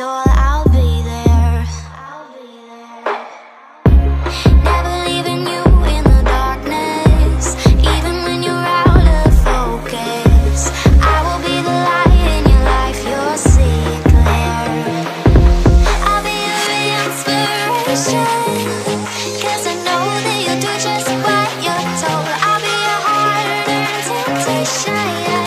so I'll be there. Never leaving you in the darkness, even when you're out of focus. I will be the light in your life, you'll see it clear. I'll be your inspiration, I know that you do just what you're told. I'll be your harder temptation.